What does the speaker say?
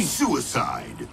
Suicide.